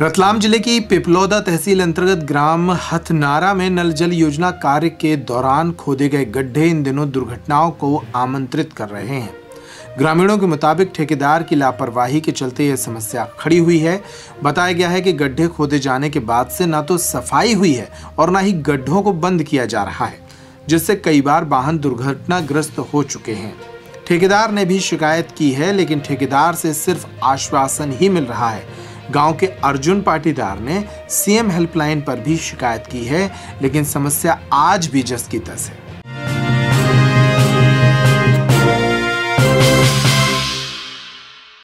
रतलाम ज़िले की पिपलौदा तहसील अंतर्गत ग्राम हथनारा में नल जल योजना कार्य के दौरान खोदे गए गड्ढे इन दिनों दुर्घटनाओं को आमंत्रित कर रहे हैं। ग्रामीणों के मुताबिक ठेकेदार की लापरवाही के चलते यह समस्या खड़ी हुई है। बताया गया है कि गड्ढे खोदे जाने के बाद से ना तो सफ़ाई हुई है और ना ही गड्ढों को बंद किया जा रहा है, जिससे कई बार वाहन दुर्घटनाग्रस्त हो चुके हैं। ठेकेदार ने भी शिकायत की है, लेकिन ठेकेदार से सिर्फ़ आश्वासन ही मिल रहा है। गाँव के अर्जुन पाटीदार ने सीएम हेल्पलाइन पर भी शिकायत की है, लेकिन समस्या आज भी जस की तस है।